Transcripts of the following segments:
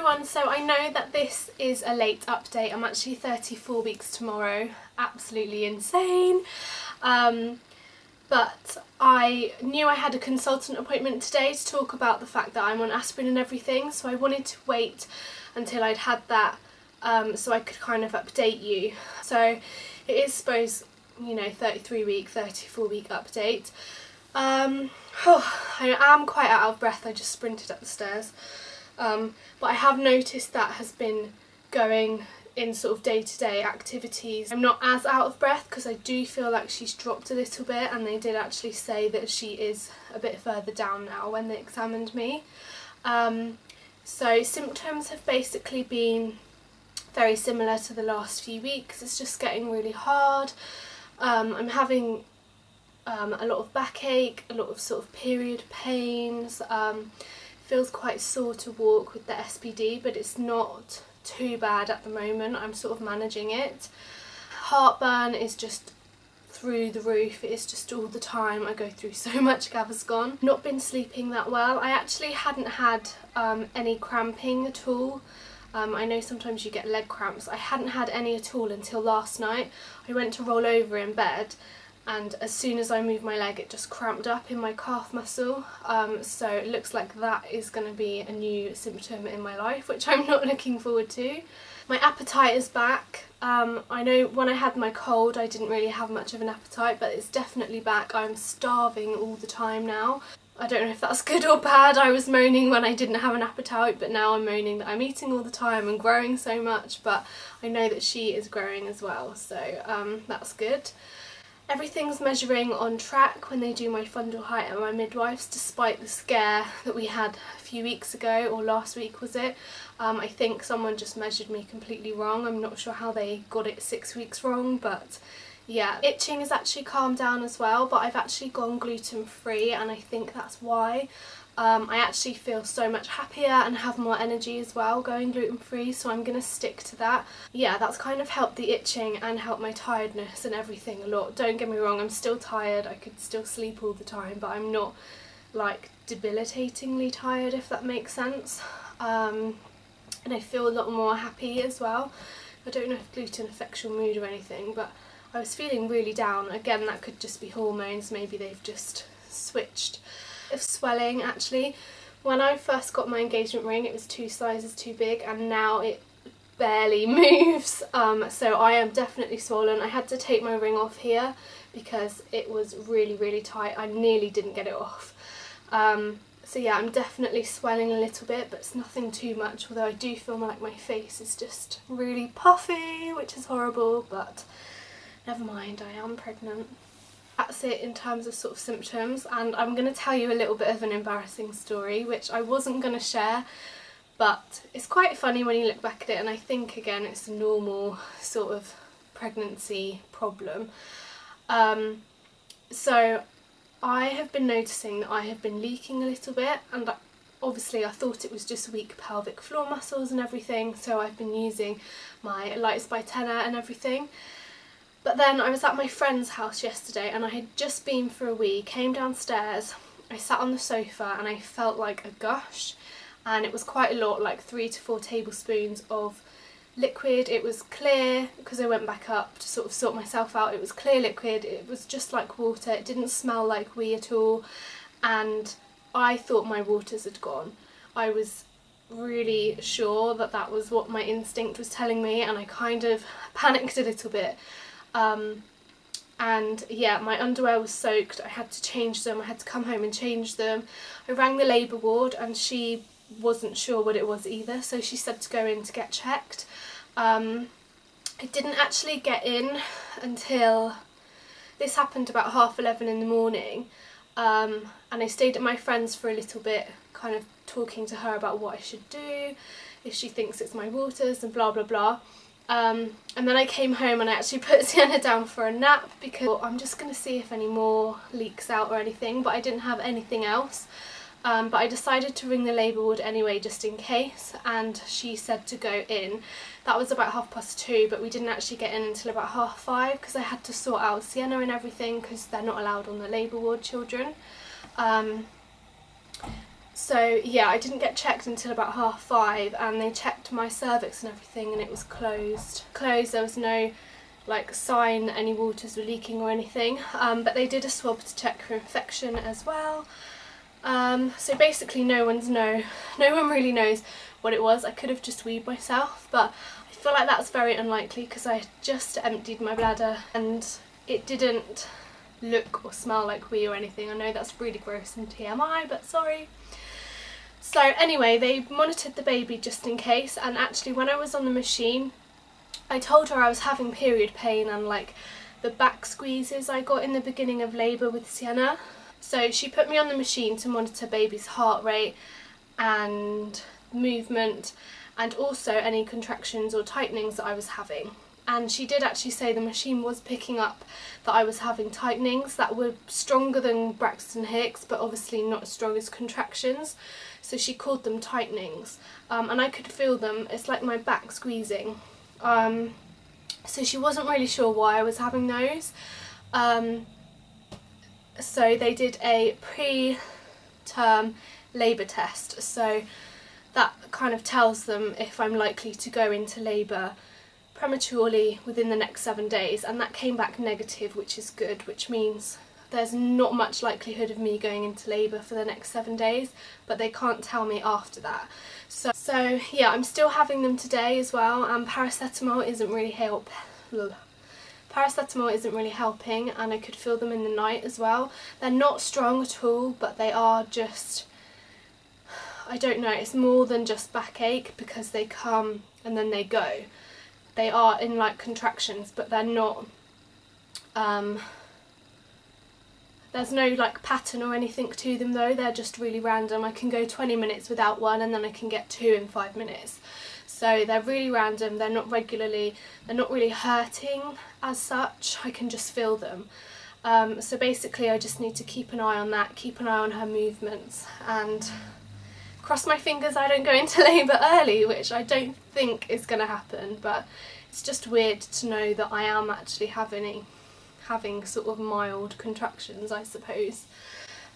everyone, so I know that this is a late update. I'm actually 34 weeks tomorrow, absolutely insane. Um, but I knew I had a consultant appointment today to talk about the fact that I'm on aspirin and everything, so I wanted to wait until I'd had that um, so I could kind of update you. So it is suppose, you know, 33 week, 34 week update. Um, oh, I am quite out of breath, I just sprinted up the stairs. Um, but I have noticed that has been going in sort of day-to-day -day activities. I'm not as out of breath because I do feel like she's dropped a little bit and they did actually say that she is a bit further down now when they examined me. Um, so symptoms have basically been very similar to the last few weeks. It's just getting really hard. Um, I'm having um, a lot of backache, a lot of sort of period pains. Um, feels quite sore to walk with the SPD but it's not too bad at the moment. I'm sort of managing it. Heartburn is just through the roof. It is just all the time. I go through so much Gaviscon. Not been sleeping that well. I actually hadn't had um, any cramping at all. Um, I know sometimes you get leg cramps. I hadn't had any at all until last night. I went to roll over in bed and as soon as I moved my leg it just cramped up in my calf muscle um, so it looks like that is going to be a new symptom in my life which I'm not looking forward to. My appetite is back. Um, I know when I had my cold I didn't really have much of an appetite but it's definitely back. I'm starving all the time now. I don't know if that's good or bad. I was moaning when I didn't have an appetite but now I'm moaning that I'm eating all the time and growing so much but I know that she is growing as well so um, that's good. Everything's measuring on track when they do my fundal height at my midwife's despite the scare that we had a few weeks ago or last week was it. Um, I think someone just measured me completely wrong. I'm not sure how they got it six weeks wrong but yeah. Itching has actually calmed down as well but I've actually gone gluten free and I think that's why. Um, I actually feel so much happier and have more energy as well going gluten free so I'm to stick to that. Yeah that's kind of helped the itching and helped my tiredness and everything a lot. Don't get me wrong I'm still tired, I could still sleep all the time but I'm not like debilitatingly tired if that makes sense. Um, and I feel a lot more happy as well. I don't know if gluten affects your mood or anything but I was feeling really down. Again that could just be hormones, maybe they've just switched of swelling actually. When I first got my engagement ring it was two sizes too big and now it barely moves um, so I am definitely swollen. I had to take my ring off here because it was really really tight. I nearly didn't get it off. Um, so yeah I'm definitely swelling a little bit but it's nothing too much although I do feel like my face is just really puffy which is horrible but never mind I am pregnant that's it in terms of sort of symptoms and I'm going to tell you a little bit of an embarrassing story which I wasn't going to share but it's quite funny when you look back at it and I think again it's a normal sort of pregnancy problem. Um, so I have been noticing that I have been leaking a little bit and obviously I thought it was just weak pelvic floor muscles and everything so I've been using my Lights by Tena and everything but then I was at my friend's house yesterday and I had just been for a wee, came downstairs, I sat on the sofa and I felt like a gush and it was quite a lot, like three to four tablespoons of liquid. It was clear because I went back up to sort of sort myself out. It was clear liquid, it was just like water, it didn't smell like wee at all and I thought my waters had gone. I was really sure that that was what my instinct was telling me and I kind of panicked a little bit um, and yeah my underwear was soaked. I had to change them. I had to come home and change them. I rang the labour ward and she wasn't sure what it was either so she said to go in to get checked. Um, I didn't actually get in until this happened about half 11 in the morning um, and I stayed at my friend's for a little bit kind of talking to her about what I should do if she thinks it's my waters and blah blah blah um, and then I came home and I actually put Sienna down for a nap because I'm just going to see if any more leaks out or anything but I didn't have anything else. Um, but I decided to ring the labour ward anyway just in case and she said to go in. That was about half past two but we didn't actually get in until about half five because I had to sort out Sienna and everything because they're not allowed on the labour ward children. Um, So yeah, I didn't get checked until about half five and they checked my cervix and everything and it was closed. Closed, there was no like sign any waters were leaking or anything um, but they did a swab to check for infection as well. Um, so basically no one's know, no one really knows what it was. I could have just weed myself but I feel like that's very unlikely because I just emptied my bladder and it didn't look or smell like wee or anything. I know that's really gross and TMI but sorry. So anyway, they monitored the baby just in case and actually when I was on the machine I told her I was having period pain and like the back squeezes I got in the beginning of labour with Sienna. So she put me on the machine to monitor baby's heart rate and movement and also any contractions or tightenings that I was having. And she did actually say the machine was picking up that I was having tightenings that were stronger than Braxton Hicks but obviously not as strong as contractions. So she called them tightenings um, and I could feel them. It's like my back squeezing um, so she wasn't really sure why I was having those. Um, so they did a pre-term labour test. So that kind of tells them if I'm likely to go into labour prematurely within the next seven days and that came back negative which is good which means there's not much likelihood of me going into labour for the next seven days but they can't tell me after that so, so yeah, I'm still having them today as well and paracetamol isn't really help. Paracetamol isn't really helping and I could feel them in the night as well. They're not strong at all but they are just, I don't know, it's more than just backache because they come and then they go. They are in like contractions but they're not um, there's no like pattern or anything to them though, they're just really random. I can go 20 minutes without one and then I can get two in five minutes. So they're really random, they're not regularly, they're not really hurting as such, I can just feel them. Um, so basically I just need to keep an eye on that, keep an eye on her movements and cross my fingers I don't go into labour early, which I don't think is going to happen, but it's just weird to know that I am actually having having sort of mild contractions I suppose.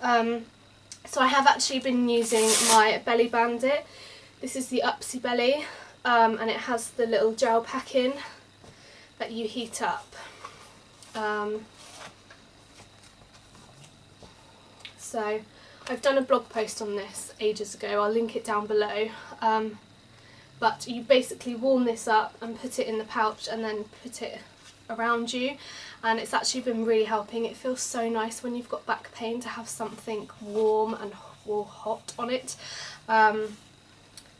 Um, so I have actually been using my Belly Bandit. This is the Upsie Belly um, and it has the little gel pack in that you heat up. Um, so I've done a blog post on this ages ago, I'll link it down below. Um, but you basically warm this up and put it in the pouch and then put it around you and it's actually been really helping. It feels so nice when you've got back pain to have something warm and or hot on it. Um,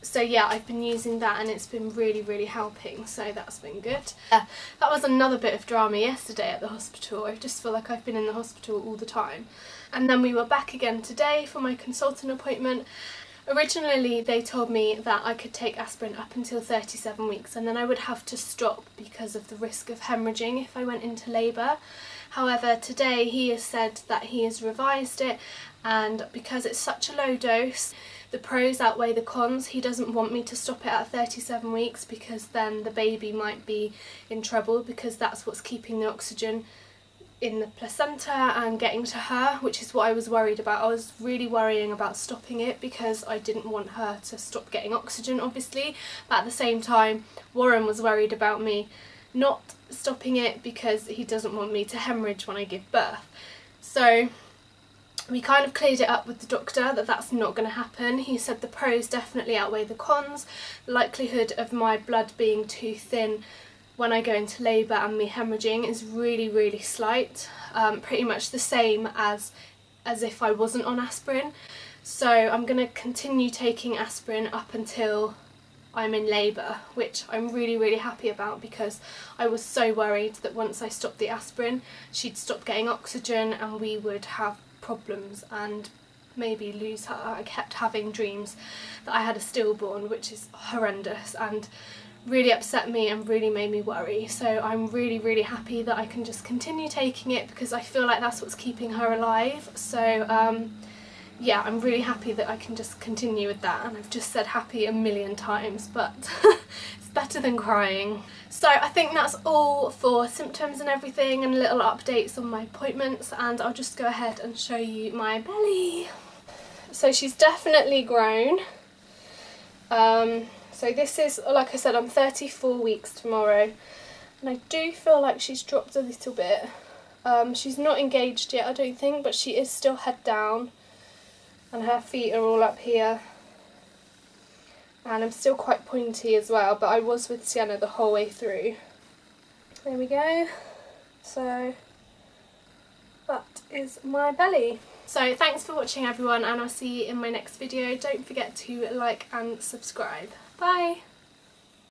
so yeah, I've been using that and it's been really, really helping, so that's been good. Uh, that was another bit of drama yesterday at the hospital. I just feel like I've been in the hospital all the time. And then we were back again today for my consultant appointment Originally they told me that I could take aspirin up until 37 weeks and then I would have to stop because of the risk of hemorrhaging if I went into labour. However today he has said that he has revised it and because it's such a low dose the pros outweigh the cons. He doesn't want me to stop it at 37 weeks because then the baby might be in trouble because that's what's keeping the oxygen in the placenta and getting to her which is what I was worried about. I was really worrying about stopping it because I didn't want her to stop getting oxygen obviously but at the same time Warren was worried about me not stopping it because he doesn't want me to hemorrhage when I give birth. So we kind of cleared it up with the doctor that that's not going to happen. He said the pros definitely outweigh the cons. The likelihood of my blood being too thin when I go into labour and me hemorrhaging is really really slight, um, pretty much the same as as if I wasn't on aspirin. So I'm going to continue taking aspirin up until I'm in labour, which I'm really really happy about because I was so worried that once I stopped the aspirin she'd stop getting oxygen and we would have problems and maybe lose her. I kept having dreams that I had a stillborn which is horrendous and really upset me and really made me worry so I'm really really happy that I can just continue taking it because I feel like that's what's keeping her alive so um, yeah I'm really happy that I can just continue with that and I've just said happy a million times but it's better than crying. So I think that's all for symptoms and everything and little updates on my appointments and I'll just go ahead and show you my belly. so she's definitely grown. Um, so this is, like I said, I'm 34 weeks tomorrow. And I do feel like she's dropped a little bit. Um, she's not engaged yet, I don't think, but she is still head down. And her feet are all up here. And I'm still quite pointy as well, but I was with Sienna the whole way through. There we go. So that is my belly. So thanks for watching everyone and I'll see you in my next video. Don't forget to like and subscribe. Bye!